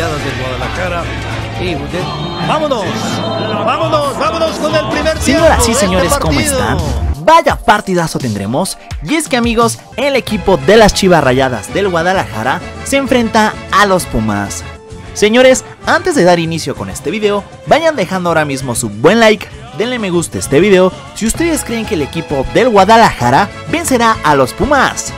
Rayadas del Guadalajara. Y vámonos, vámonos, vámonos con el primer tiempo. Señoras y de este señores, ¿cómo están? Vaya partidazo tendremos. Y es que amigos, el equipo de las Chivas Rayadas del Guadalajara se enfrenta a los Pumas. Señores, antes de dar inicio con este video, vayan dejando ahora mismo su buen like, denle me gusta a este video si ustedes creen que el equipo del Guadalajara vencerá a los Pumas.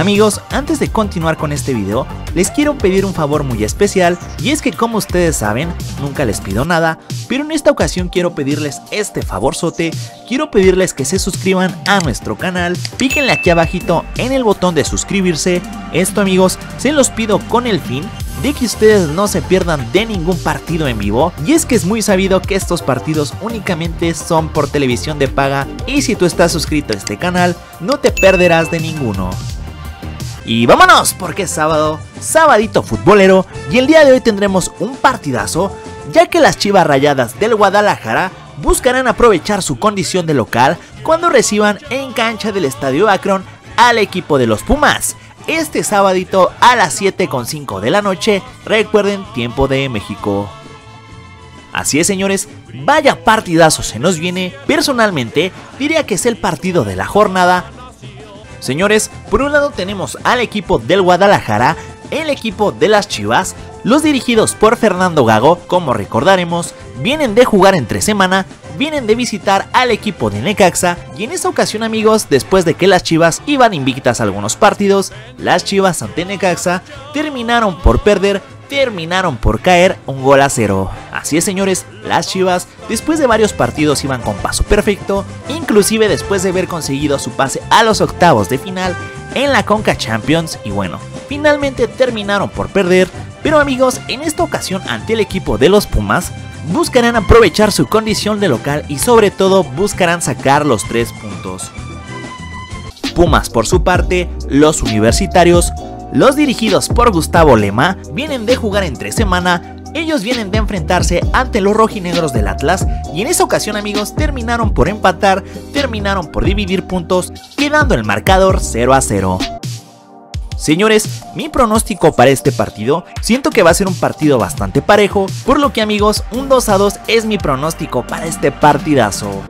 Amigos, antes de continuar con este video, les quiero pedir un favor muy especial y es que como ustedes saben, nunca les pido nada, pero en esta ocasión quiero pedirles este favorzote, quiero pedirles que se suscriban a nuestro canal, píquenle aquí abajito en el botón de suscribirse, esto amigos, se los pido con el fin de que ustedes no se pierdan de ningún partido en vivo y es que es muy sabido que estos partidos únicamente son por televisión de paga y si tú estás suscrito a este canal no te perderás de ninguno. Y vámonos, porque es sábado, sabadito futbolero, y el día de hoy tendremos un partidazo, ya que las chivas rayadas del Guadalajara buscarán aprovechar su condición de local cuando reciban en cancha del Estadio Akron al equipo de los Pumas. Este sabadito a las 7.5 de la noche, recuerden tiempo de México. Así es señores, vaya partidazo se nos viene, personalmente diría que es el partido de la jornada Señores, por un lado tenemos al equipo del Guadalajara, el equipo de las Chivas, los dirigidos por Fernando Gago, como recordaremos, vienen de jugar entre semana, vienen de visitar al equipo de Necaxa y en esta ocasión amigos, después de que las Chivas iban invictas a algunos partidos, las Chivas ante Necaxa terminaron por perder terminaron por caer un gol a cero. Así es señores, las Chivas después de varios partidos iban con paso perfecto, inclusive después de haber conseguido su pase a los octavos de final en la Conca Champions y bueno, finalmente terminaron por perder, pero amigos, en esta ocasión ante el equipo de los Pumas, buscarán aprovechar su condición de local y sobre todo buscarán sacar los tres puntos. Pumas por su parte, los universitarios los dirigidos por Gustavo Lema vienen de jugar entre semana, ellos vienen de enfrentarse ante los rojinegros del Atlas y en esa ocasión amigos terminaron por empatar, terminaron por dividir puntos, quedando el marcador 0 a 0. Señores, mi pronóstico para este partido, siento que va a ser un partido bastante parejo, por lo que amigos, un 2 a 2 es mi pronóstico para este partidazo.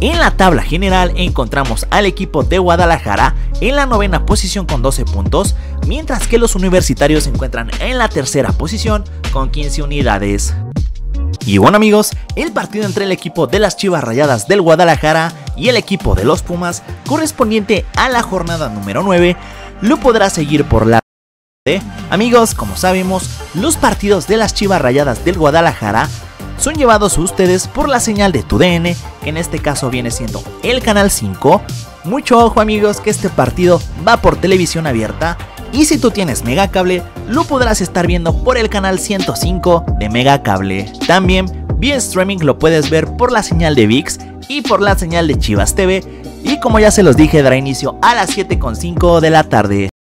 En la tabla general encontramos al equipo de Guadalajara en la novena posición con 12 puntos, mientras que los universitarios se encuentran en la tercera posición con 15 unidades. Y bueno amigos, el partido entre el equipo de las Chivas Rayadas del Guadalajara y el equipo de los Pumas, correspondiente a la jornada número 9, lo podrá seguir por la... Amigos, como sabemos, los partidos de las Chivas Rayadas del Guadalajara son llevados a ustedes por la señal de tu DN, en este caso viene siendo el canal 5. Mucho ojo amigos que este partido va por televisión abierta y si tú tienes Megacable lo podrás estar viendo por el canal 105 de Megacable. También vía streaming lo puedes ver por la señal de VIX y por la señal de Chivas TV y como ya se los dije dará inicio a las 7.5 de la tarde.